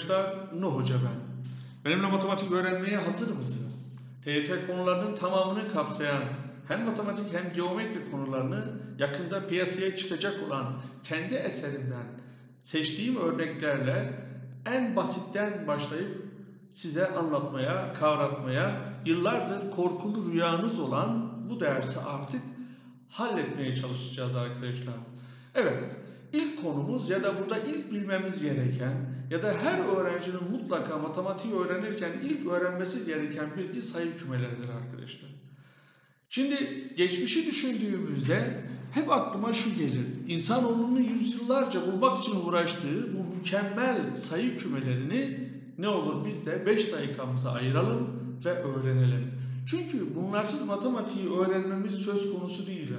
arkadaşlar, Nuh Hoca ben. Benimle matematik öğrenmeye hazır mısınız? TYT konularının tamamını kapsayan hem matematik hem geometri konularını yakında piyasaya çıkacak olan kendi eserimden seçtiğim örneklerle en basitten başlayıp size anlatmaya, kavratmaya, yıllardır korkulu rüyanız olan bu dersi artık halletmeye çalışacağız arkadaşlar. Evet, ilk konumuz ya da burada ilk bilmemiz gereken ya da her öğrencinin mutlaka matematiği öğrenirken ilk öğrenmesi gereken bilgi sayı kümeleridir arkadaşlar. Şimdi geçmişi düşündüğümüzde hep aklıma şu gelir. İnsanoğlunun yüzyıllarca bulmak için uğraştığı bu mükemmel sayı kümelerini ne olur biz de 5 dakikamıza ayıralım ve öğrenelim. Çünkü bunlarsız matematiği öğrenmemiz söz konusu değil.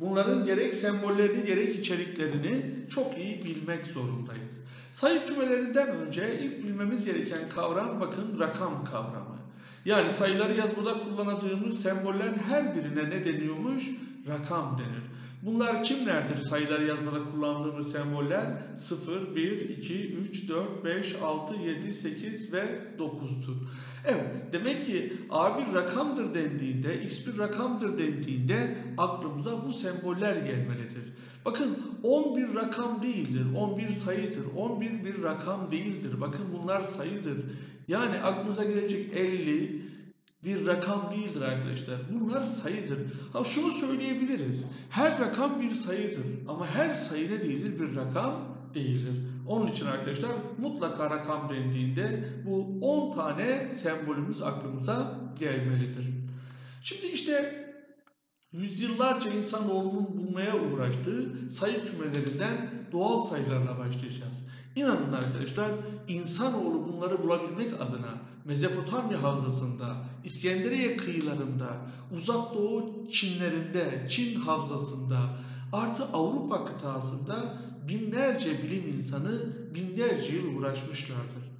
Bunların gerek sembollerini gerek içeriklerini çok iyi bilmek zorundayız. Sayı kümelerinden önce ilk bilmemiz gereken kavram bakın rakam kavramı. Yani sayıları yazmada kullanadığımız sembollerin her birine ne deniyormuş? Rakam denir. Bunlar kimlerdir sayıları yazmada kullandığımız semboller? 0, 1, 2, 3, 4, 5, 6, 7, 8 ve 9'tur. Evet demek ki A bir rakamdır dendiğinde, X bir rakamdır dendiğinde aklımıza bu semboller gelmelidir. Bakın 11 rakam değildir, 11 sayıdır, 11 bir rakam değildir. Bakın bunlar sayıdır. Yani aklınıza gelecek 50, bir rakam değildir arkadaşlar. Bunlar sayıdır. Ha şunu söyleyebiliriz. Her rakam bir sayıdır ama her sayı ne değildir? Bir rakam değildir. Onun için arkadaşlar mutlaka rakam dendiğinde bu 10 tane sembolümüz aklımıza gelmelidir. Şimdi işte yüzyıllarca insanoğlunun bulmaya uğraştığı sayı kümelerinden doğal sayılarla başlayacağız. İnanın arkadaşlar insanoğlu bunları bulabilmek adına Mezopotamya havzasında, İskenderiye kıyılarında, uzak doğu Çinlerinde, Çin havzasında, artı Avrupa kıtasında binlerce bilim insanı binlerce yıl uğraşmışlardır.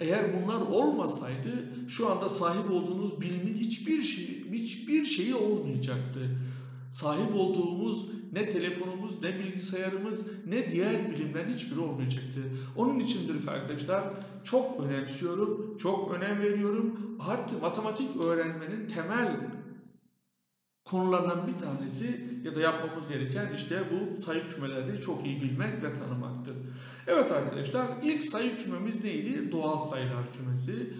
Eğer bunlar olmasaydı şu anda sahip olduğunuz bilimin hiçbir şey, hiçbir şeyi olmayacaktı. Sahip olduğumuz ne telefonumuz, ne bilgisayarımız, ne diğer bilimlerin hiçbiri olmayacaktı. Onun içindir arkadaşlar çok önemsiyorum, çok önem veriyorum. Artı matematik öğrenmenin temel konularından bir tanesi ya da yapmamız gereken işte bu sayı kümeleri çok iyi bilmek ve tanımaktır. Evet arkadaşlar ilk sayı kümemiz neydi? Doğal sayılar kümesi.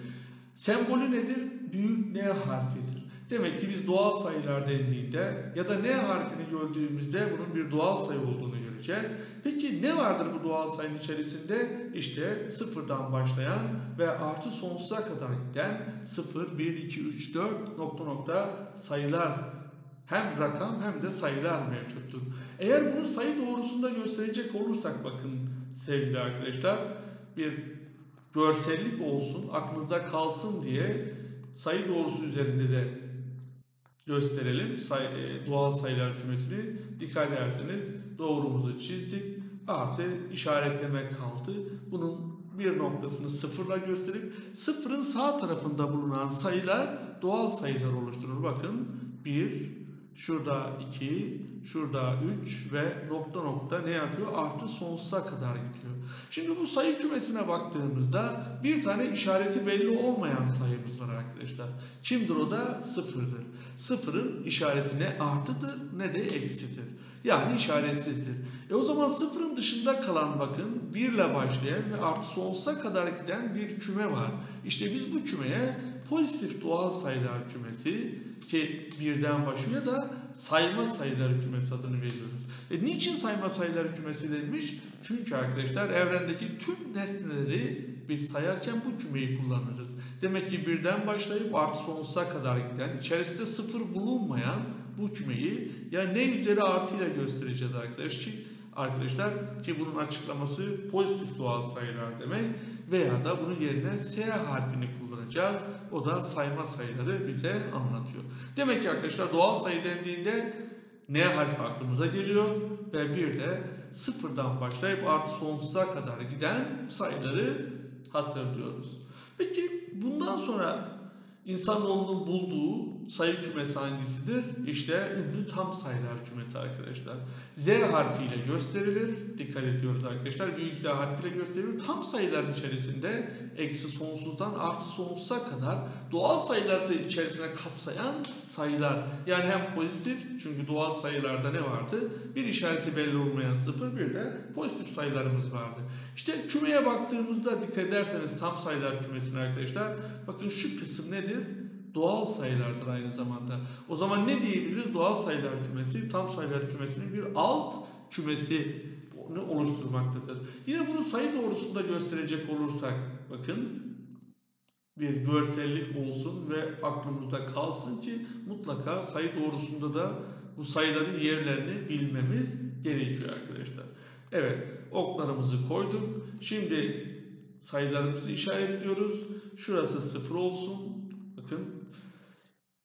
Sembolü nedir? Büyük N harfidir. Demek ki biz doğal sayılar dendiğinde ya da N harfini gördüğümüzde bunun bir doğal sayı olduğunu göreceğiz. Peki ne vardır bu doğal sayının içerisinde? İşte sıfırdan başlayan ve artı sonsuza kadar giden 0, 1, 2, 3, 4 nokta nokta sayılar hem rakam hem de sayılar mevcuttur. Eğer bunu sayı doğrusunda gösterecek olursak bakın sevgili arkadaşlar bir görsellik olsun aklınızda kalsın diye sayı doğrusu üzerinde de gösterelim say, e, doğal sayılar kümesini. Dikkat ederseniz doğrumuzu çizdik. Artı işaretleme kaldı. Bunun bir noktasını sıfırla gösterip sıfırın sağ tarafında bulunan sayılar doğal sayılar oluşturur. Bakın 1, şurada 2, şurada 3 ve nokta nokta ne yapıyor? Artı sonsuza kadar gidiyor. Şimdi bu sayı kümesine baktığımızda bir tane işareti belli olmayan sayımız var arkadaşlar. Kimdir o da? Sıfırdır. Sıfırın işareti ne artıdır ne de eksidir. Yani işaretsizdir. E o zaman sıfırın dışında kalan bakın 1 ile başlayan ve artı sonsuza kadar giden bir küme var. İşte biz bu kümeye pozitif doğal sayılar kümesi ki birden başlıyor da sayma sayıları kümesi adını veriyoruz. E niçin sayma sayıları kümesi denilmiş? Çünkü arkadaşlar evrendeki tüm nesneleri biz sayarken bu kümeyi kullanırız. Demek ki birden başlayıp artı sonsuza kadar giden, içerisinde sıfır bulunmayan bu kümeyi ya ne üzeri artıyla göstereceğiz arkadaşlar arkadaşlar ki bunun açıklaması pozitif doğal sayılar demek veya da bunun yerine S harfini kullanacağız. O da sayma sayıları bize anlatıyor. Demek ki arkadaşlar doğal sayı dendiğinde N harfi aklımıza geliyor ve bir de sıfırdan başlayıp artı sonsuza kadar giden sayıları hatırlıyoruz. Peki bundan sonra insanoğlunun bulduğu sayı kümesi hangisidir? İşte ünlü tam sayılar kümesi arkadaşlar. Z harfiyle gösterilir. Dikkat ediyoruz arkadaşlar. Büyük Z harfiyle gösterilir. Tam sayıların içerisinde eksi sonsuzdan artı sonsuza kadar doğal sayıları da içerisine kapsayan sayılar. Yani hem pozitif çünkü doğal sayılarda ne vardı? Bir işareti belli olmayan sıfır bir de pozitif sayılarımız vardı. İşte kümeye baktığımızda dikkat ederseniz tam sayılar kümesine arkadaşlar bakın şu kısım nedir? Doğal sayılardır aynı zamanda. O zaman ne diyebiliriz? Doğal sayılar kümesi tam sayılar kümesinin bir alt kümesi oluşturmaktadır. Yine bunu sayı doğrusunda gösterecek olursak bakın bir görsellik olsun ve aklımızda kalsın ki mutlaka sayı doğrusunda da bu sayıların yerlerini bilmemiz gerekiyor arkadaşlar. Evet oklarımızı koyduk. Şimdi sayılarımızı işaretliyoruz. Şurası sıfır olsun.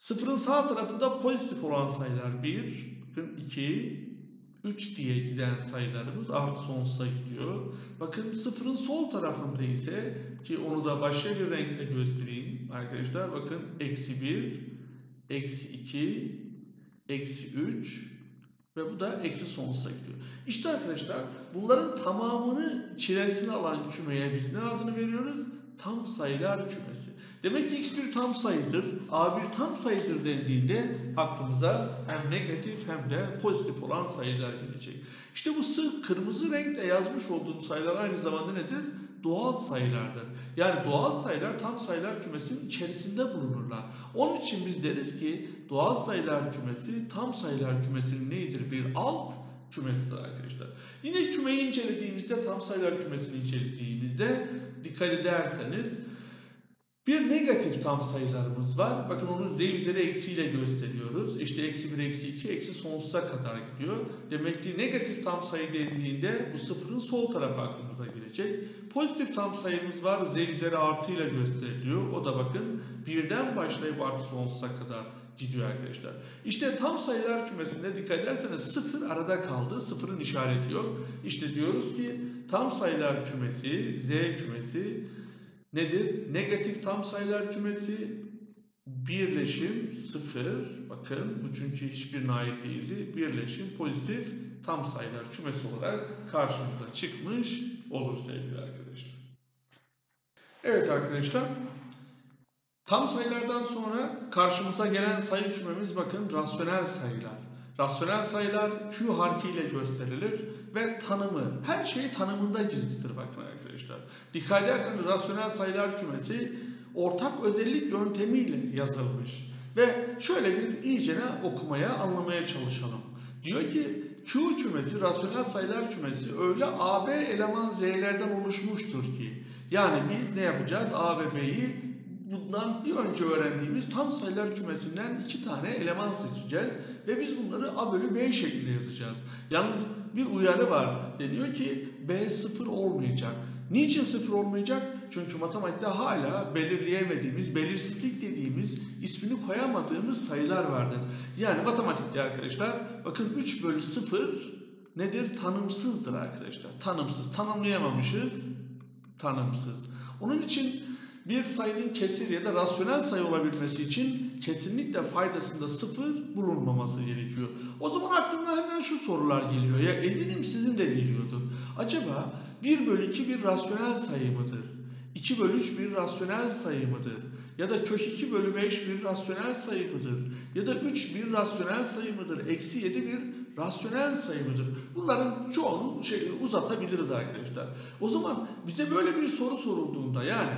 Sıfırın sağ tarafında pozitif olan sayılar 1, bakın 2, 3 diye giden sayılarımız artı sonsuza gidiyor. Bakın sıfırın sol tarafında ise ki onu da başka bir renkle göstereyim arkadaşlar. Bakın eksi 1, eksi 2, eksi 3 ve bu da eksi sonsuza gidiyor. İşte arkadaşlar bunların tamamını çilesine alan kümeye biz ne adını veriyoruz? Tam sayılar kümesi. Demek ki x bir tam sayıdır, a bir tam sayıdır dendiğinde aklımıza hem negatif hem de pozitif olan sayılar gelecek. İşte bu sırf kırmızı renkle yazmış olduğum sayılar aynı zamanda nedir? Doğal sayılardır. Yani doğal sayılar tam sayılar kümesinin içerisinde bulunurlar. Onun için biz deriz ki doğal sayılar kümesi tam sayılar kümesinin neyidir? Bir alt kümesidir arkadaşlar. Yine kümeyi incelediğimizde tam sayılar kümesini incelediğimizde dikkat ederseniz bir negatif tam sayılarımız var. Bakın onu z üzeri eksiyle gösteriyoruz. İşte eksi 1, eksi 2, eksi sonsuza kadar gidiyor. Demek ki negatif tam sayı dendiğinde bu sıfırın sol tarafı aklımıza gelecek. Pozitif tam sayımız var. Z üzeri artıyla gösteriliyor. O da bakın birden başlayıp artı sonsuza kadar gidiyor arkadaşlar. İşte tam sayılar kümesinde dikkat ederseniz sıfır arada kaldı. Sıfırın işareti yok. İşte diyoruz ki tam sayılar kümesi, Z kümesi nedir? Negatif tam sayılar kümesi birleşim sıfır. Bakın bu çünkü hiçbirine ait değildi. Birleşim pozitif tam sayılar kümesi olarak karşımıza çıkmış olur sevgili arkadaşlar. Evet arkadaşlar. Tam sayılardan sonra karşımıza gelen sayı kümemiz bakın rasyonel sayılar. Rasyonel sayılar Q harfiyle gösterilir ve tanımı, her şey tanımında gizlidir bakın arkadaşlar. Dikkat ederseniz rasyonel sayılar kümesi ortak özellik yöntemiyle yazılmış. Ve şöyle bir iyicene okumaya, anlamaya çalışalım. Diyor ki Q kümesi, rasyonel sayılar kümesi öyle A, B eleman Z'lerden oluşmuştur ki. Yani biz ne yapacağız? A ve B'yi bundan bir önce öğrendiğimiz tam sayılar kümesinden iki tane eleman seçeceğiz. Ve biz bunları A bölü B şeklinde yazacağız. Yalnız bir uyarı var. Deniyor ki B sıfır olmayacak. Niçin sıfır olmayacak? Çünkü matematikte hala belirleyemediğimiz, belirsizlik dediğimiz, ismini koyamadığımız sayılar vardır. Yani matematikte arkadaşlar bakın 3 bölü 0 nedir? Tanımsızdır arkadaşlar. Tanımsız. Tanımlayamamışız. Tanımsız. Onun için bir sayının kesir ya da rasyonel sayı olabilmesi için kesinlikle paydasında sıfır bulunmaması gerekiyor. O zaman aklıma hemen şu sorular geliyor. Ya eminim sizin de geliyordur. Acaba 1 bölü 2 bir rasyonel sayı mıdır? 2 bölü 3 bir rasyonel sayı mıdır? Ya da kök 2 bölü 5 bir rasyonel sayı mıdır? Ya da 3 bir rasyonel sayı mıdır? Eksi 7 bir rasyonel sayı mıdır? Bunların çoğunu şey, uzatabiliriz arkadaşlar. O zaman bize böyle bir soru sorulduğunda yani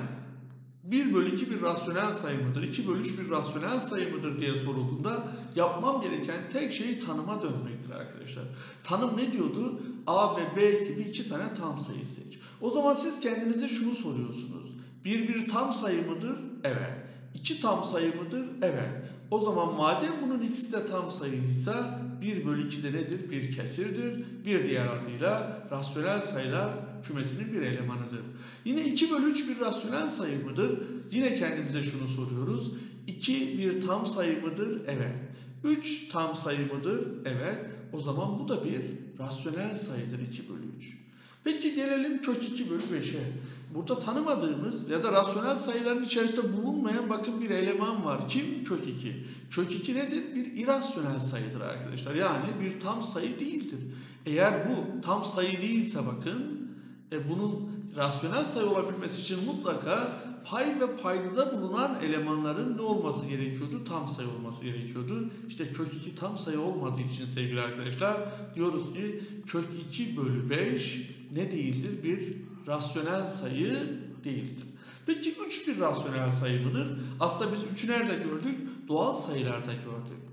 1 bölü 2 bir rasyonel sayı mıdır? 2 bölü 3 bir rasyonel sayı mıdır diye sorulduğunda yapmam gereken tek şey tanıma dönmektir arkadaşlar. Tanım ne diyordu? A ve B gibi iki tane tam sayı seç. O zaman siz kendinize şunu soruyorsunuz. 1 bir tam sayı mıdır? Evet. 2 tam sayı mıdır? Evet. O zaman madem bunun ikisi de tam sayıysa 1 bölü 2 de nedir? Bir kesirdir. Bir diğer adıyla rasyonel sayılar kümesinin bir elemanıdır. Yine 2 bölü 3 bir rasyonel sayı mıdır? Yine kendimize şunu soruyoruz. 2 bir tam sayı mıdır? Evet. 3 tam sayı mıdır? Evet. O zaman bu da bir rasyonel sayıdır 2 bölü 3. Peki gelelim kök 2 bölü 5'e. Burada tanımadığımız ya da rasyonel sayıların içerisinde bulunmayan bakın bir eleman var. Kim? Kök 2. Kök 2 nedir? Bir irasyonel sayıdır arkadaşlar. Yani bir tam sayı değildir. Eğer bu tam sayı değilse bakın e, bunun rasyonel sayı olabilmesi için mutlaka pay ve paydada bulunan elemanların ne olması gerekiyordu? Tam sayı olması gerekiyordu. İşte kök 2 tam sayı olmadığı için sevgili arkadaşlar diyoruz ki kök 2 bölü 5 ne değildir? Bir rasyonel sayı değildir. Peki 3 bir rasyonel sayı mıdır? Aslında biz 3'ü nerede gördük? Doğal sayılarda gördük.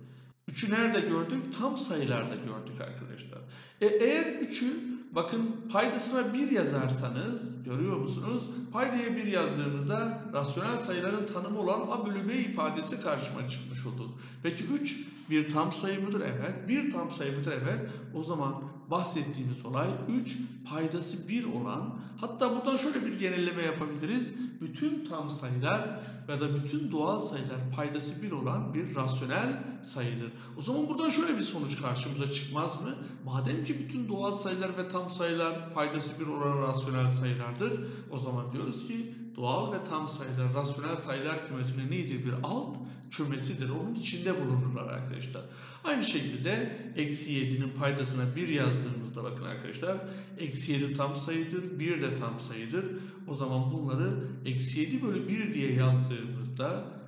3'ü nerede gördük? Tam sayılarda gördük arkadaşlar. E, eğer 3'ü bakın paydasına 1 yazarsanız görüyor musunuz? Paydaya 1 yazdığımızda rasyonel sayıların tanımı olan A bölü B ifadesi karşıma çıkmış oldu. Peki 3 bir tam sayı mıdır? Evet. Bir tam sayı mıdır? Evet. O zaman bahsettiğimiz olay 3 paydası 1 olan hatta buradan şöyle bir genelleme yapabiliriz. Bütün tam sayılar ya da bütün doğal sayılar paydası 1 olan bir rasyonel sayıdır. O zaman buradan şöyle bir sonuç karşımıza çıkmaz mı? Madem ki bütün doğal sayılar ve tam sayılar paydası 1 olan rasyonel sayılardır. O zaman diyoruz ki doğal ve tam sayılar rasyonel sayılar kümesinin neydi? Bir alt kümesidir. Onun içinde bulunurlar arkadaşlar. Aynı şekilde eksi 7'nin paydasına 1 yazdığımızda bakın arkadaşlar eksi 7 tam sayıdır, 1 de tam sayıdır. O zaman bunları eksi 7 bölü 1 diye yazdığımızda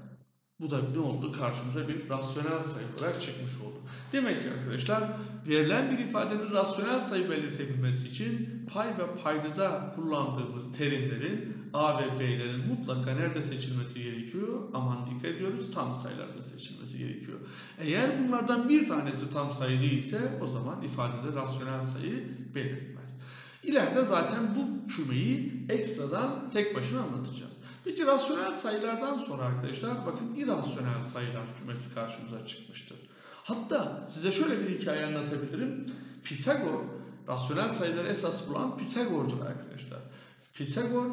bu da ne oldu? Karşımıza bir rasyonel sayı olarak çıkmış oldu. Demek ki arkadaşlar verilen bir ifadenin rasyonel sayı belirtebilmesi için pay ve paydada kullandığımız terimlerin A ve B'lerin mutlaka nerede seçilmesi gerekiyor? Aman dikkat ediyoruz tam sayılarda seçilmesi gerekiyor. Eğer bunlardan bir tanesi tam sayı değilse o zaman ifadede rasyonel sayı belirtmez. İleride zaten bu kümeyi ekstradan tek başına anlatacağız. Peki rasyonel sayılardan sonra arkadaşlar bakın irrasyonel sayılar kümesi karşımıza çıkmıştır. Hatta size şöyle bir hikaye anlatabilirim. Pisagor rasyonel sayıları esas bulan Pisagor'dur arkadaşlar. Pisagor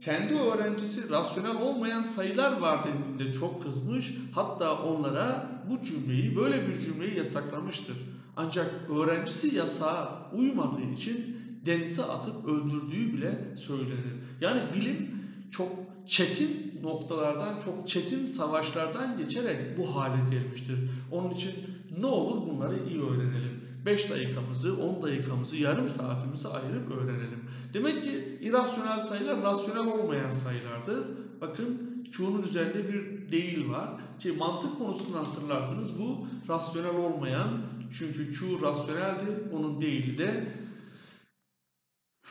kendi öğrencisi rasyonel olmayan sayılar var dediğinde çok kızmış. Hatta onlara bu cümleyi, böyle bir cümleyi yasaklamıştır. Ancak öğrencisi yasağa uymadığı için denize atıp öldürdüğü bile söylenir. Yani bilim çok çetin noktalardan, çok çetin savaşlardan geçerek bu hale gelmiştir. Onun için ne olur bunları iyi öğrenelim. 5 dakikamızı, 10 dakikamızı, yarım saatimizi ayırıp öğrenelim. Demek ki irrasyonel sayılar rasyonel olmayan sayılardır. Bakın Q'nun üzerinde bir değil var. Ki mantık konusunu hatırlarsanız bu rasyonel olmayan çünkü Q rasyoneldi, onun değili de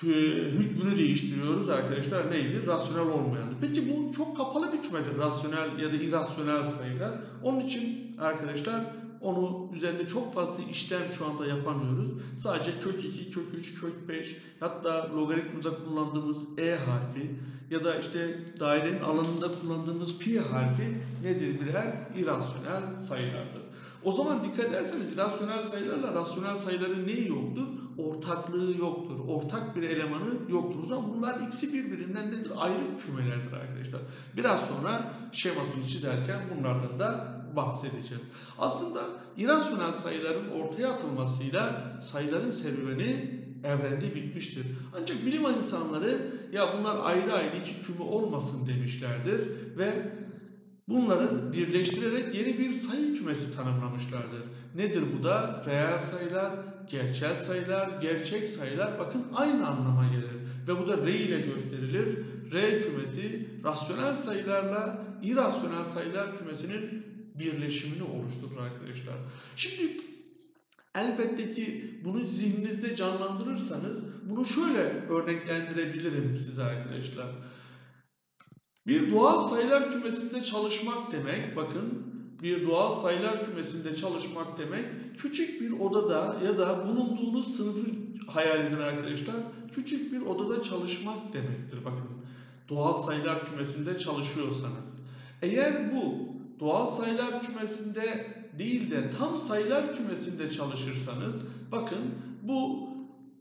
hükmünü değiştiriyoruz arkadaşlar. Neydi? Rasyonel olmayandı. Peki bu çok kapalı bir kümedir. Rasyonel ya da irrasyonel sayılar. Onun için arkadaşlar onu üzerinde çok fazla işlem şu anda yapamıyoruz. Sadece kök 2, kök 3, kök 5 hatta logaritmada kullandığımız e harfi ya da işte dairenin alanında kullandığımız pi harfi nedir birer irrasyonel sayılardır. O zaman dikkat ederseniz irrasyonel sayılarla rasyonel sayıların neyi yoktur? Ortaklığı yoktur. Ortak bir elemanı yoktur. O zaman bunlar ikisi birbirinden nedir? Ayrı kümelerdir arkadaşlar. Biraz sonra şemasını çizerken bunlardan da bahsedeceğiz. Aslında irrasyonel sayıların ortaya atılmasıyla sayıların serüveni evrende bitmiştir. Ancak bilim insanları ya bunlar ayrı ayrı iki küme olmasın demişlerdir ve bunları birleştirerek yeni bir sayı kümesi tanımlamışlardır. Nedir bu da? Reel sayılar, gerçel sayılar, gerçek sayılar bakın aynı anlama gelir. Ve bu da R ile gösterilir. R kümesi rasyonel sayılarla irrasyonel sayılar kümesinin birleşimini oluşturur arkadaşlar. Şimdi elbette ki bunu zihninizde canlandırırsanız bunu şöyle örneklendirebilirim size arkadaşlar. Bir doğal sayılar kümesinde çalışmak demek, bakın bir doğal sayılar kümesinde çalışmak demek küçük bir odada ya da bulunduğunuz sınıfı hayal edin arkadaşlar. Küçük bir odada çalışmak demektir bakın. Doğal sayılar kümesinde çalışıyorsanız. Eğer bu doğal sayılar kümesinde değil de tam sayılar kümesinde çalışırsanız bakın bu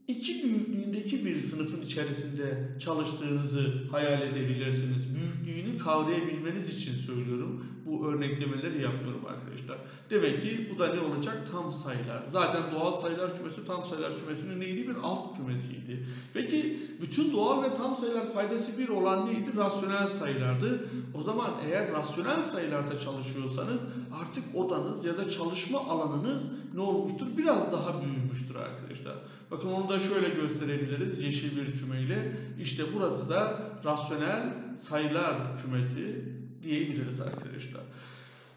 iki büyüklüğündeki bir sınıfın içerisinde çalıştığınızı hayal edebilirsiniz. Büyüklüğünü kavrayabilmeniz için söylüyorum. Bu örneklemeleri yapıyorum arkadaşlar. Demek ki bu da ne olacak? Tam sayılar. Zaten doğal sayılar kümesi tam sayılar kümesinin neydi? Bir alt kümesiydi. Peki bütün doğal ve tam sayılar paydası bir olan neydi? Rasyonel sayılardı. O zaman eğer rasyonel sayılarda çalışıyorsanız artık odanız ya da çalışma alanınız ne olmuştur? Biraz daha büyümüştür arkadaşlar. Bakın onu da şöyle gösterebiliriz yeşil bir kümeyle. İşte burası da rasyonel sayılar kümesi diyebiliriz arkadaşlar.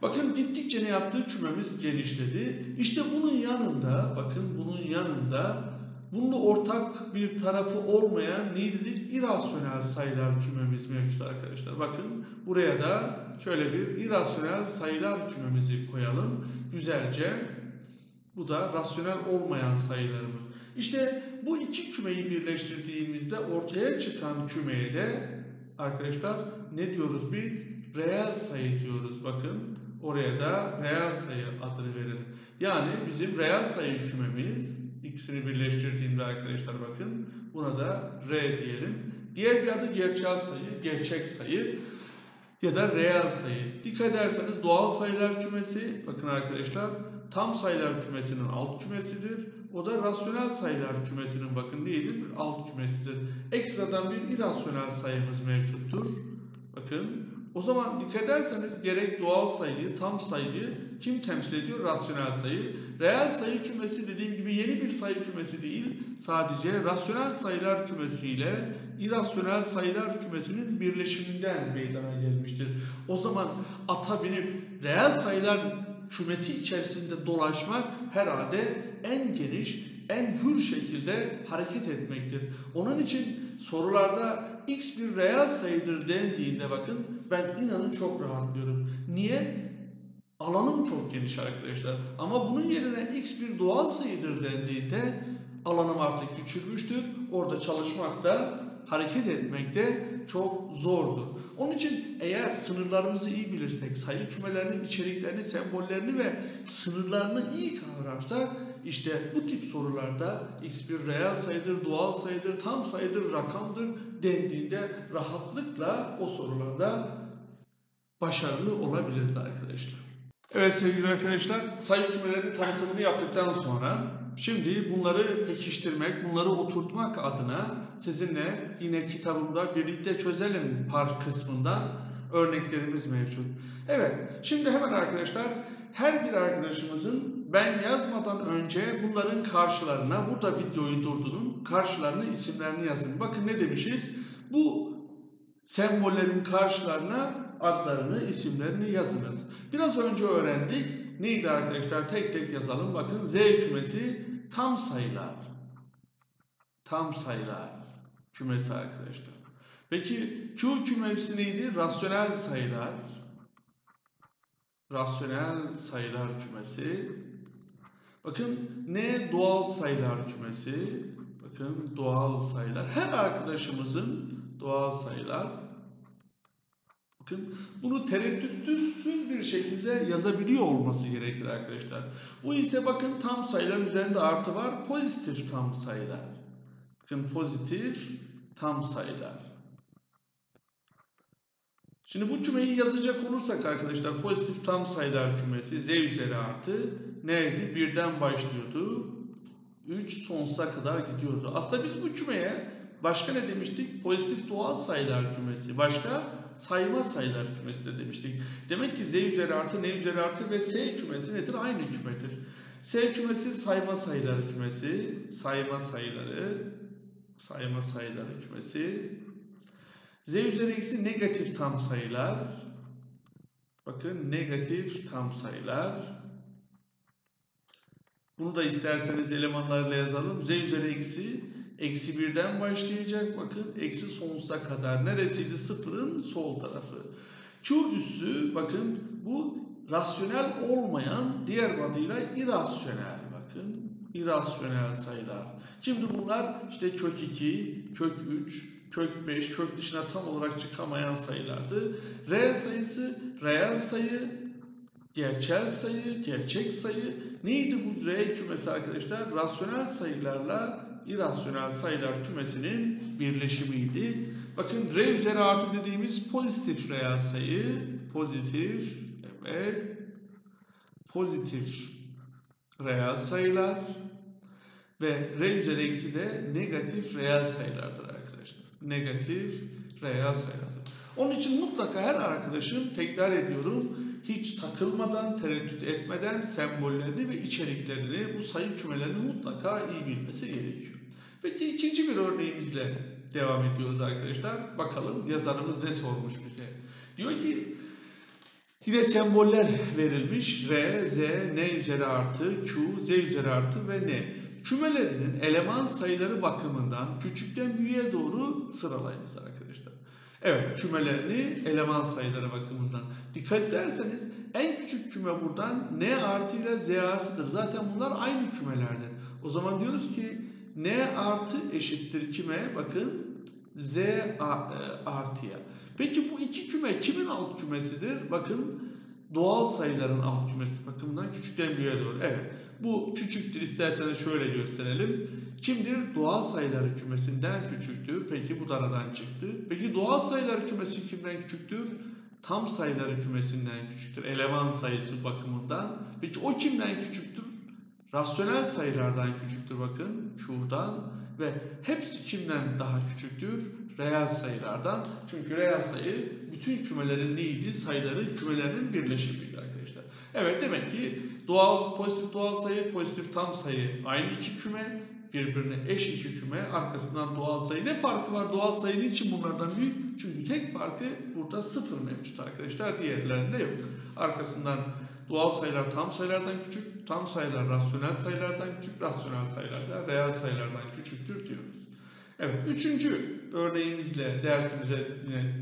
Bakın gittikçe ne yaptı? Kümemiz genişledi. İşte bunun yanında, bakın bunun yanında bununla ortak bir tarafı olmayan ne dedik? İrasyonel sayılar kümemiz mevcut arkadaşlar. Bakın buraya da şöyle bir irasyonel sayılar kümemizi koyalım. Güzelce. Bu da rasyonel olmayan sayılarımız. İşte bu iki kümeyi birleştirdiğimizde ortaya çıkan kümeye de arkadaşlar ne diyoruz biz? Reel sayı diyoruz. Bakın oraya da reel sayı adını verelim. Yani bizim reel sayı kümemiz ikisini birleştirdiğimde arkadaşlar bakın buna da R diyelim. Diğer bir adı gerçel sayı, gerçek sayı ya da reel sayı. Dikkat ederseniz doğal sayılar kümesi bakın arkadaşlar tam sayılar kümesinin alt kümesidir. O da rasyonel sayılar kümesinin bakın neydi? Bir alt kümesidir. Ekstradan bir irrasyonel sayımız mevcuttur. Bakın o zaman dikkat ederseniz gerek doğal sayıyı, tam sayıyı kim temsil ediyor? Rasyonel sayı. Reel sayı kümesi dediğim gibi yeni bir sayı kümesi değil. Sadece rasyonel sayılar kümesiyle irrasyonel sayılar kümesinin birleşiminden meydana gelmiştir. O zaman ata binip reel sayılar kümesi içerisinde dolaşmak herhalde en geniş, en hür şekilde hareket etmektir. Onun için sorularda x bir reel sayıdır dendiğinde bakın ben inanın çok rahatlıyorum. Niye? Alanım çok geniş arkadaşlar. Ama bunun yerine x bir doğal sayıdır dendiğinde alanım artık küçülmüştür. Orada çalışmakta, hareket etmekte çok zordu. Onun için eğer sınırlarımızı iyi bilirsek, sayı kümelerinin içeriklerini, sembollerini ve sınırlarını iyi kavrarsak işte bu tip sorularda x bir reel sayıdır, doğal sayıdır, tam sayıdır, rakamdır dendiğinde rahatlıkla o sorularda başarılı olabiliriz arkadaşlar. Evet sevgili arkadaşlar, sayı kümelerinin tanıtımını yaptıktan sonra şimdi bunları pekiştirmek, bunları oturtmak adına sizinle yine kitabımda birlikte çözelim par kısmında örneklerimiz mevcut. Evet, şimdi hemen arkadaşlar her bir arkadaşımızın ben yazmadan önce bunların karşılarına, burada videoyu durdurun, karşılarına isimlerini yazın. Bakın ne demişiz? Bu sembollerin karşılarına adlarını, isimlerini yazınız. Biraz önce öğrendik. Neydi arkadaşlar? Tek tek yazalım. Bakın Z kümesi tam sayılar. Tam sayılar kümesi arkadaşlar. Peki Q kümesi neydi? Rasyonel sayılar. Rasyonel sayılar kümesi. Bakın ne doğal sayılar kümesi. Bakın doğal sayılar. Her arkadaşımızın doğal sayılar Bakın bunu tereddütsüz bir şekilde yazabiliyor olması gerekir arkadaşlar. Bu ise bakın tam sayılar üzerinde artı var. Pozitif tam sayılar. Bakın pozitif tam sayılar. Şimdi bu kümeyi yazacak olursak arkadaşlar pozitif tam sayılar kümesi z üzeri artı neydi? Birden başlıyordu. 3 sonsuza kadar gidiyordu. Aslında biz bu kümeye başka ne demiştik? Pozitif doğal sayılar kümesi. Başka? Sayma sayılar kümesi de demiştik. Demek ki z üzeri artı, n üzeri artı ve s kümesi nedir? Aynı kümedir. S kümesi sayma sayılar kümesi, sayma sayıları, sayma sayıları kümesi. Z üzeri eksi negatif tam sayılar. Bakın negatif tam sayılar. Bunu da isterseniz elemanlarla yazalım. Z üzeri eksi Eksi birden başlayacak bakın. Eksi sonsuza kadar. Neresiydi? Sıfırın sol tarafı. Q üssü bakın bu rasyonel olmayan diğer adıyla irasyonel bakın. irasyonel sayılar. Şimdi bunlar işte kök 2, kök 3, kök 5, kök dışına tam olarak çıkamayan sayılardı. Reel sayısı reel sayı, gerçel sayı, gerçek sayı. Neydi bu reel kümesi arkadaşlar? Rasyonel sayılarla irrasyonel sayılar kümesinin birleşimiydi. Bakın R üzeri artı dediğimiz pozitif reel sayı, pozitif, evet, pozitif reel sayılar ve R üzeri eksi de negatif reel sayılardır arkadaşlar. Negatif reel sayılardır. Onun için mutlaka her arkadaşım tekrar ediyorum hiç takılmadan, tereddüt etmeden sembollerini ve içeriklerini, bu sayı kümelerini mutlaka iyi bilmesi gerekiyor. Peki ikinci bir örneğimizle devam ediyoruz arkadaşlar. Bakalım yazarımız ne sormuş bize. Diyor ki yine semboller verilmiş. R, Z, N üzeri artı, Q, Z üzeri artı ve N. Kümelerinin eleman sayıları bakımından küçükten büyüğe doğru sıralayınız arkadaşlar. Evet kümelerini eleman sayıları bakımından. Dikkat ederseniz en küçük küme buradan N artı ile Z artıdır. Zaten bunlar aynı kümelerdir. O zaman diyoruz ki N artı eşittir kime? Bakın Z artıya. Peki bu iki küme kimin alt kümesidir? Bakın doğal sayıların alt kümesi bakımından küçükten büyüğe doğru. Evet. Bu küçüktür. İsterseniz şöyle gösterelim. Kimdir? Doğal sayıları kümesinden küçüktür. Peki bu da aradan çıktı. Peki doğal sayıları kümesi kimden küçüktür? Tam sayıları kümesinden küçüktür. Eleman sayısı bakımından. Peki o kimden küçüktür? Rasyonel sayılardan küçüktür bakın. Q'dan ve hepsi kimden daha küçüktür? Reel sayılardan. Çünkü reel sayı bütün kümelerin neydi? Sayıları kümelerinin birleşimiydi arkadaşlar. Evet demek ki doğal pozitif doğal sayı, pozitif tam sayı aynı iki küme birbirine eş iki küme arkasından doğal sayı. Ne farkı var doğal sayı için bunlardan büyük? Çünkü tek farkı burada sıfır mevcut arkadaşlar. Diğerlerinde yok. Arkasından doğal sayılar tam sayılardan küçük, tam sayılar rasyonel sayılardan küçük, rasyonel sayılar da reel sayılardan küçüktür diyoruz. Evet, üçüncü örneğimizle dersimize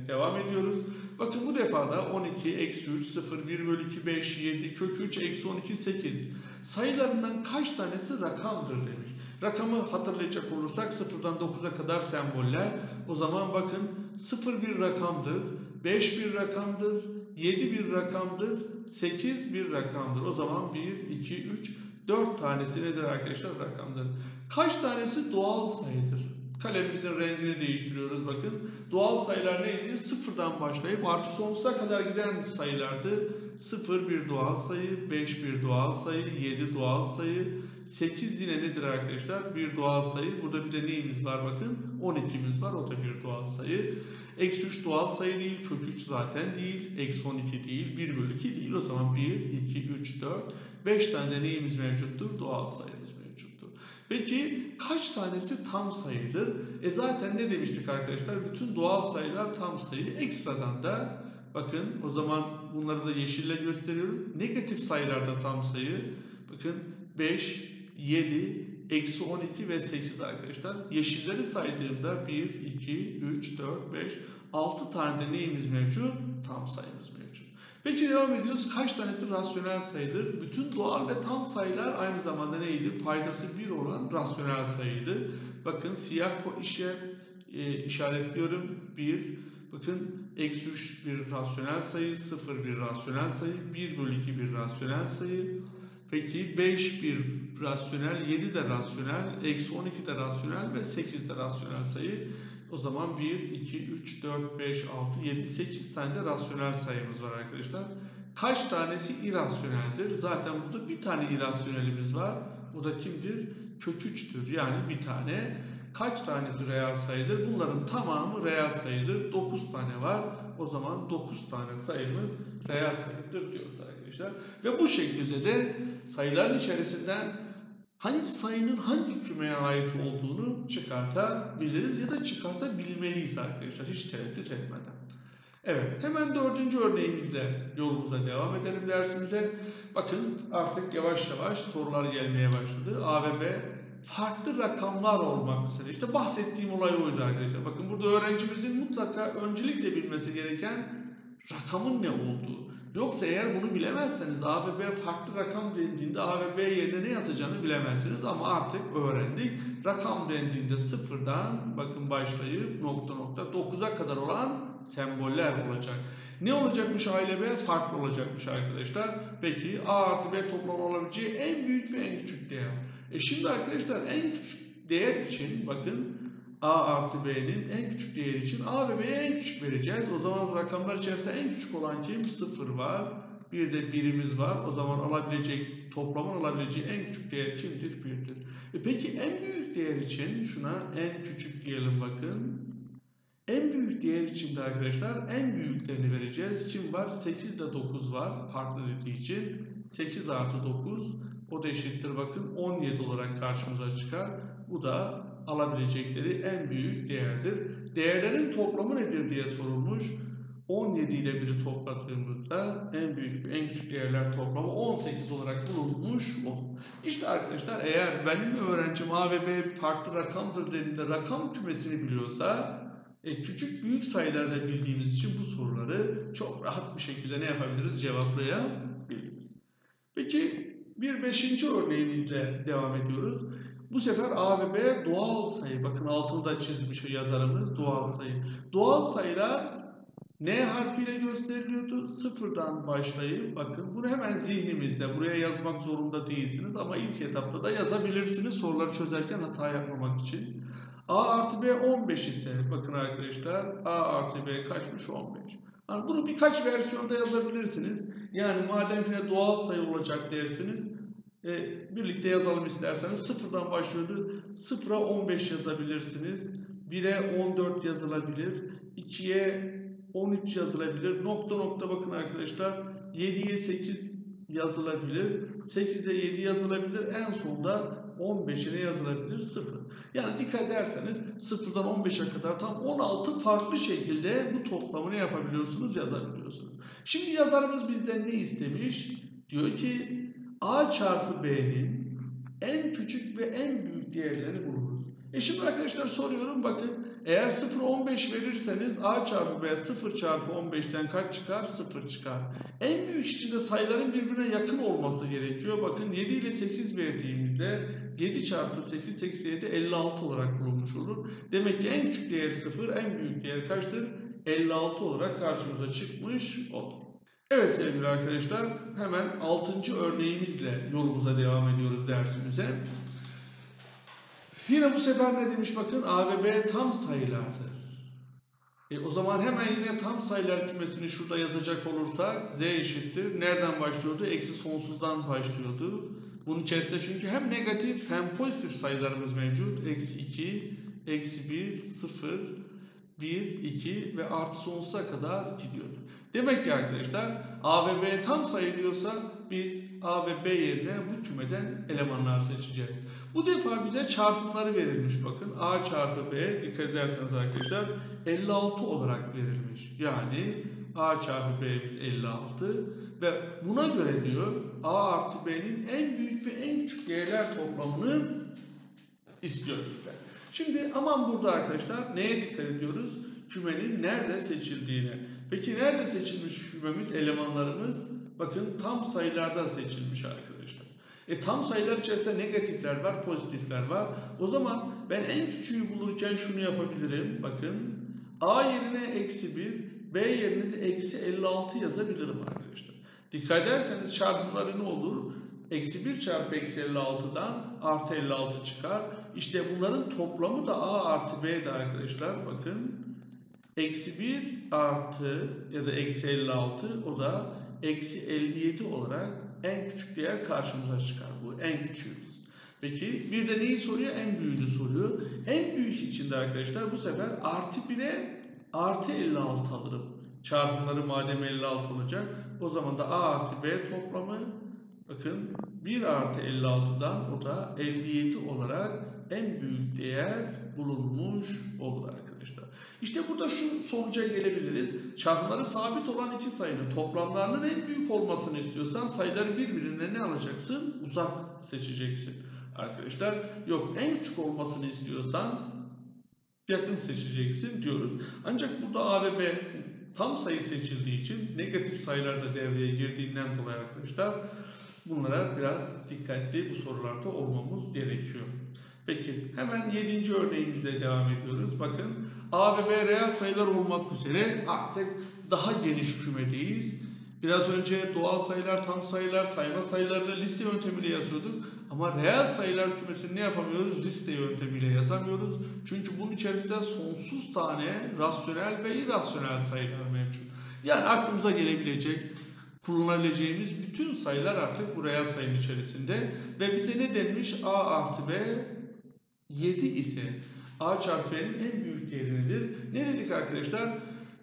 devam ediyoruz. Bakın bu defa da 12, eksi 3, 0, 1 bölü 2, 5, 7, kök 3, eksi 12, 8 sayılarından kaç tanesi rakamdır demiş. Rakamı hatırlayacak olursak 0'dan 9'a kadar semboller. O zaman bakın 0 bir rakamdır, 5 bir rakamdır, 7 bir rakamdır, 8 bir rakamdır. O zaman 1, 2, 3, 4 tanesi nedir arkadaşlar rakamdır. Kaç tanesi doğal sayıdır? Kalemimizin rengini değiştiriyoruz bakın. Doğal sayılar neydi? Sıfırdan başlayıp artı sonsuza kadar giden sayılardı. 0 bir doğal sayı, 5 bir doğal sayı, 7 doğal sayı, 8 yine nedir arkadaşlar? Bir doğal sayı. Burada bir de neyimiz var bakın? 12'miz var. O da bir doğal sayı. Eksi 3 doğal sayı değil. Kök 3 zaten değil. Eksi 12 değil. 1 bölü 2 değil. O zaman 1, 2, 3, 4, 5 tane de neyimiz mevcuttur? Doğal sayımız mevcuttur. Peki kaç tanesi tam sayıdır? E zaten ne demiştik arkadaşlar? Bütün doğal sayılar tam sayı. Ekstradan da bakın o zaman bunları da yeşille gösteriyorum. Negatif sayılarda tam sayı. Bakın 5, 7, eksi 12 ve 8 arkadaşlar. Yeşilleri saydığımda 1, 2, 3, 4, 5, 6 tane de neyimiz mevcut? Tam sayımız mevcut. Peki devam ediyoruz. Kaç tanesi rasyonel sayıdır? Bütün doğal ve tam sayılar aynı zamanda neydi? Paydası 1 olan rasyonel sayıydı. Bakın siyah işe e, işaretliyorum. 1. Bakın eksi 3 bir rasyonel sayı, 0 bir rasyonel sayı, 1 bölü 2 bir rasyonel sayı. Peki 5 bir rasyonel, 7 de rasyonel, eksi 12 de rasyonel ve 8 de rasyonel sayı. O zaman 1, 2, 3, 4, 5, 6, 7, 8 tane de rasyonel sayımız var arkadaşlar. Kaç tanesi irrasyoneldir? Zaten burada bir tane irrasyonelimiz var. O da kimdir? Kök 3'tür. Yani bir tane. Kaç tanesi reel sayıdır? Bunların tamamı reel sayıdır. 9 tane var. O zaman 9 tane sayımız reel sayıdır diyoruz arkadaşlar. Ve bu şekilde de sayıların içerisinden hangi sayının hangi kümeye ait olduğunu çıkartabiliriz ya da çıkartabilmeliyiz arkadaşlar hiç tereddüt etmeden. Evet hemen dördüncü örneğimizle yolumuza devam edelim dersimize. Bakın artık yavaş yavaş sorular gelmeye başladı. A ve B farklı rakamlar olmak üzere. İşte bahsettiğim olay oydu arkadaşlar. Bakın burada öğrencimizin mutlaka öncelikle bilmesi gereken rakamın ne olduğu. Yoksa eğer bunu bilemezseniz A ve B farklı rakam dendiğinde A ve B yerine ne yazacağını bilemezsiniz ama artık öğrendik. Rakam dendiğinde sıfırdan bakın başlayıp nokta nokta 9'a kadar olan semboller olacak. Ne olacakmış A ile B? Farklı olacakmış arkadaşlar. Peki A artı B toplam olabileceği en büyük ve en küçük değer. E şimdi arkadaşlar en küçük değer için bakın A artı B'nin en küçük değeri için A ve B'ye en küçük vereceğiz. O zaman rakamlar içerisinde en küçük olan kim? 0 var. Bir de birimiz var. O zaman alabilecek, toplamın alabileceği en küçük değer kimdir? 1'dir. E peki en büyük değer için şuna en küçük diyelim bakın. En büyük değer için de arkadaşlar en büyüklerini vereceğiz. Kim var? 8 ile 9 var. Farklı dediği için 8 artı 9 o da eşittir bakın 17 olarak karşımıza çıkar. Bu da alabilecekleri en büyük değerdir. Değerlerin toplamı nedir diye sorulmuş. 17 ile 1'i topladığımızda en büyük ve en küçük değerler toplamı 18 olarak bulunmuş. İşte arkadaşlar eğer benim öğrencim A ve B farklı rakamdır dediğinde rakam kümesini biliyorsa e, küçük büyük sayılarda bildiğimiz için bu soruları çok rahat bir şekilde ne yapabiliriz cevaplayabiliriz. Peki bir beşinci örneğimizle devam ediyoruz. Bu sefer A ve B doğal sayı. Bakın altında çizmiş yazarımız doğal sayı. Doğal sayılar N harfiyle gösteriliyordu. Sıfırdan başlayıp bakın bunu hemen zihnimizde buraya yazmak zorunda değilsiniz ama ilk etapta da yazabilirsiniz soruları çözerken hata yapmamak için. A artı B 15 ise bakın arkadaşlar A artı B kaçmış 15. Yani bunu birkaç versiyonda yazabilirsiniz. Yani madem ki doğal sayı olacak dersiniz e, birlikte yazalım isterseniz sıfırdan başlıyordu. Sıfıra 15 yazabilirsiniz. 1'e 14 yazılabilir. 2'ye 13 yazılabilir. Nokta nokta bakın arkadaşlar. 7'ye 8 yazılabilir. 8'e 7 yazılabilir. En sonda 15'ine yazılabilir 0. Yani dikkat ederseniz 0'dan 15'e kadar tam 16 farklı şekilde bu toplamını yapabiliyorsunuz, yazabiliyorsunuz. Şimdi yazarımız bizden ne istemiş? Diyor ki A çarpı B'nin en küçük ve en büyük değerlerini bulunuz. E şimdi arkadaşlar soruyorum bakın eğer 0 15 verirseniz A çarpı B 0 çarpı 15'ten kaç çıkar? 0 çıkar. En büyük içinde sayıların birbirine yakın olması gerekiyor. Bakın 7 ile 8 verdiğimizde 7 çarpı 8 87 56 olarak bulunmuş olur. Demek ki en küçük değer 0 en büyük değer kaçtır? 56 olarak karşımıza çıkmış olur. Evet sevgili arkadaşlar hemen 6. örneğimizle yolumuza devam ediyoruz dersimize. Yine bu sefer ne demiş bakın A ve B tam sayılardır. E, o zaman hemen yine tam sayılar cümlesini şurada yazacak olursak Z eşittir. Nereden başlıyordu? Eksi sonsuzdan başlıyordu. Bunun içerisinde çünkü hem negatif hem pozitif sayılarımız mevcut. Eksi 2, eksi 1, 0, 1, 2 ve artı sonsuza kadar gidiyor. Demek ki arkadaşlar A ve B tam sayı diyorsa biz A ve B yerine bu kümeden elemanlar seçeceğiz. Bu defa bize çarpımları verilmiş bakın. A çarpı B dikkat ederseniz arkadaşlar 56 olarak verilmiş. Yani A çarpı B'miz 56 ve buna göre diyor A artı B'nin en büyük ve en küçük değerler toplamını istiyor bizden. Şimdi aman burada arkadaşlar neye dikkat ediyoruz? Kümenin nerede seçildiğine. Peki nerede seçilmiş kümemiz, elemanlarımız? Bakın tam sayılarda seçilmiş arkadaşlar. E tam sayılar içerisinde negatifler var, pozitifler var. O zaman ben en küçüğü bulurken şunu yapabilirim. Bakın A yerine eksi 1, B yerine de eksi 56 yazabilirim arkadaşlar. Dikkat ederseniz çarpımları ne olur? Eksi 1 çarpı eksi 56'dan artı 56 çıkar. İşte bunların toplamı da A artı B'de arkadaşlar. Bakın eksi 1 artı ya da eksi 56 o da eksi 57 olarak en küçük değer karşımıza çıkar. Bu en küçüğüdür. Peki bir de neyi soruyor? En büyüğünü soruyor. En büyük içinde arkadaşlar bu sefer artı 1'e artı 56 alırım. Çarpımları madem 56 olacak o zaman da A artı B toplamı bakın 1 artı 56'dan o da 57 olarak en büyük değer bulunmuş olur arkadaşlar. İşte burada şu sonuca gelebiliriz. Çarpımları sabit olan iki sayının toplamlarının en büyük olmasını istiyorsan sayıları birbirine ne alacaksın? Uzak seçeceksin arkadaşlar. Yok en küçük olmasını istiyorsan yakın seçeceksin diyoruz. Ancak burada A ve B tam sayı seçildiği için negatif sayılar da devreye girdiğinden dolayı arkadaşlar bunlara biraz dikkatli bu sorularda olmamız gerekiyor. Peki hemen 7. örneğimizle devam ediyoruz. Bakın A ve B reel sayılar olmak üzere artık daha geniş kümedeyiz. Biraz önce doğal sayılar, tam sayılar, sayma sayılarını liste yöntemiyle yazıyorduk. Ama reel sayılar kümesini ne yapamıyoruz? Liste yöntemiyle yazamıyoruz. Çünkü bunun içerisinde sonsuz tane rasyonel ve irrasyonel sayılar mevcut. Yani aklımıza gelebilecek, kullanabileceğimiz bütün sayılar artık bu reel içerisinde. Ve bize ne denmiş? A artı B 7 ise A çarpı B'nin en büyük değeri nedir? Ne dedik arkadaşlar?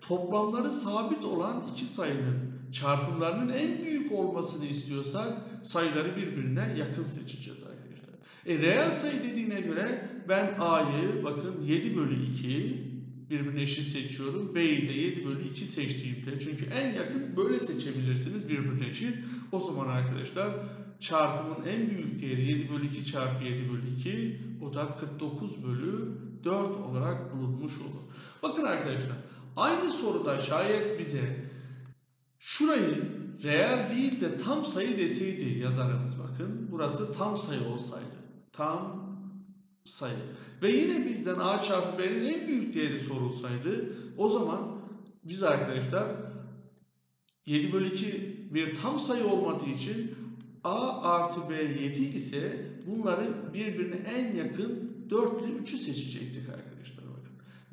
Toplamları sabit olan iki sayının çarpımlarının en büyük olmasını istiyorsak sayıları birbirine yakın seçeceğiz arkadaşlar. E reel sayı dediğine göre ben A'yı bakın 7 bölü 2 birbirine eşit seçiyorum. B'yi de 7 bölü 2 seçtiğimde çünkü en yakın böyle seçebilirsiniz birbirine eşit. O zaman arkadaşlar çarpımın en büyük değeri 7 bölü 2 çarpı 7 bölü 2 o da 49 bölü 4 olarak bulunmuş olur. Bakın arkadaşlar aynı soruda şayet bize şurayı reel değil de tam sayı deseydi yazarımız bakın burası tam sayı olsaydı tam sayı ve yine bizden a çarpı b'nin en büyük değeri sorulsaydı o zaman biz arkadaşlar 7 bölü 2 bir tam sayı olmadığı için a artı b 7 ise bunların birbirine en yakın 4 ile 3'ü seçecektik.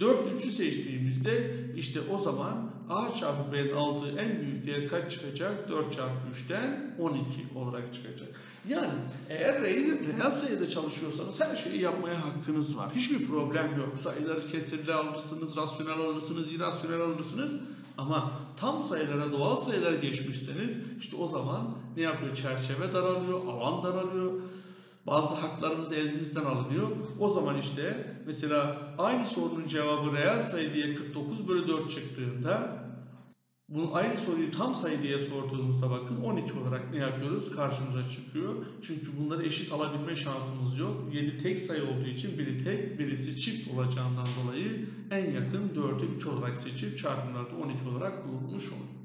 4 ile 3'ü seçtiğimizde işte o zaman a çarpı b'nin aldığı en büyük değer kaç çıkacak? 4 çarpı 3'ten 12 olarak çıkacak. Yani eğer reel, sayıda çalışıyorsanız her şeyi yapmaya hakkınız var. Hiçbir problem yok. Sayıları kesirli alırsınız, rasyonel alırsınız, irrasyonel alırsınız. Ama tam sayılara, doğal sayılara geçmişseniz işte o zaman ne yapıyor? Çerçeve daralıyor, alan daralıyor. Bazı haklarımız elimizden alınıyor. O zaman işte mesela aynı sorunun cevabı reel sayı diye 49 bölü 4 çıktığında bu aynı soruyu tam sayı diye sorduğumuzda bakın 12 olarak ne yapıyoruz? Karşımıza çıkıyor. Çünkü bunları eşit alabilme şansımız yok. 7 tek sayı olduğu için biri tek, birisi çift olacağından dolayı en yakın 4'ü 3 olarak seçip çarpımlarda 12 olarak bulunmuş olur.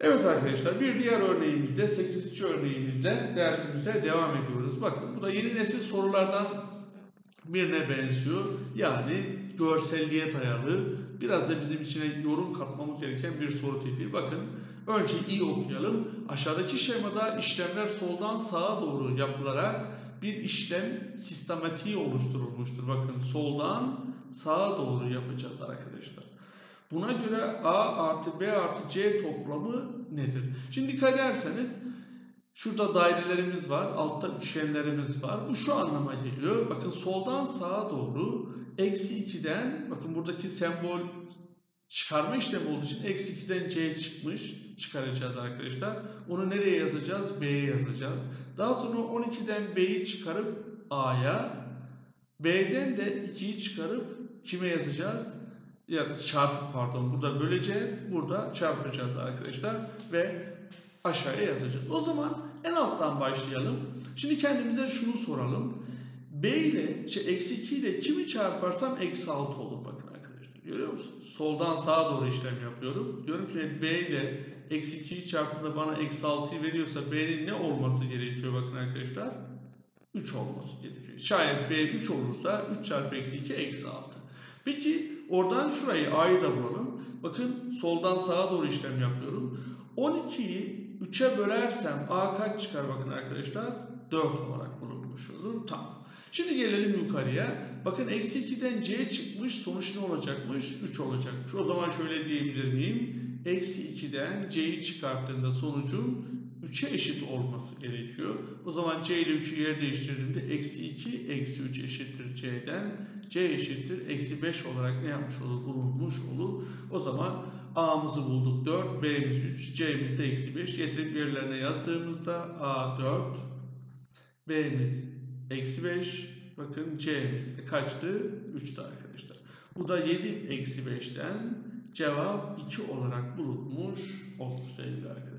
Evet arkadaşlar bir diğer örneğimizde 8. örneğimizde dersimize devam ediyoruz. Bakın bu da yeni nesil sorulardan birine benziyor. Yani görselliğe dayalı biraz da bizim içine yorum katmamız gereken bir soru tipi. Bakın önce iyi okuyalım. Aşağıdaki şemada işlemler soldan sağa doğru yapılarak bir işlem sistematiği oluşturulmuştur. Bakın soldan sağa doğru yapacağız arkadaşlar. Buna göre A artı B artı C toplamı nedir? Şimdi dikkat ederseniz şurada dairelerimiz var, altta üçgenlerimiz var. Bu şu anlama geliyor. Bakın soldan sağa doğru eksi 2'den, bakın buradaki sembol çıkarma işlemi olduğu için eksi 2'den C çıkmış. Çıkaracağız arkadaşlar. Onu nereye yazacağız? B'ye yazacağız. Daha sonra 12'den B'yi çıkarıp A'ya, B'den de 2'yi çıkarıp kime yazacağız? ya çarpı pardon burada böleceğiz. Burada çarpacağız arkadaşlar ve aşağıya yazacağız. O zaman en alttan başlayalım. Şimdi kendimize şunu soralım. B ile şey, eksi 2 ile kimi çarparsam eksi 6 olur bakın arkadaşlar. Görüyor musunuz? Soldan sağa doğru işlem yapıyorum. Diyorum ki B ile eksi 2'yi çarptığında bana eksi 6'yı veriyorsa B'nin ne olması gerekiyor bakın arkadaşlar? 3 olması gerekiyor. Şayet B 3 olursa 3 çarpı eksi 2 eksi 6. Peki oradan şurayı A'yı da bulalım. Bakın soldan sağa doğru işlem yapıyorum. 12'yi 3'e bölersem A kaç çıkar bakın arkadaşlar? 4 olarak bulunmuş olur. Tamam. Şimdi gelelim yukarıya. Bakın eksi 2'den C çıkmış. Sonuç ne olacakmış? 3 olacakmış. O zaman şöyle diyebilir miyim? Eksi 2'den C'yi çıkarttığında sonucun 3'e eşit olması gerekiyor. O zaman C ile 3'ü yer değiştirdiğimde eksi 2 eksi 3 eşittir C'den. C eşittir eksi 5 olarak ne yapmış olur? Bulunmuş olur. O zaman A'mızı bulduk 4, B'miz 3, C'miz de eksi 5. Getirip yerlerine yazdığımızda A 4, B'miz eksi 5. Bakın C'miz de kaçtı? 3'tü arkadaşlar. Bu da 7 eksi 5'ten cevap 2 olarak bulunmuş olur sevgili arkadaşlar.